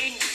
king.